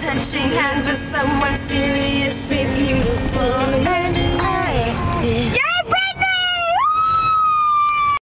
touching hands with someone serious.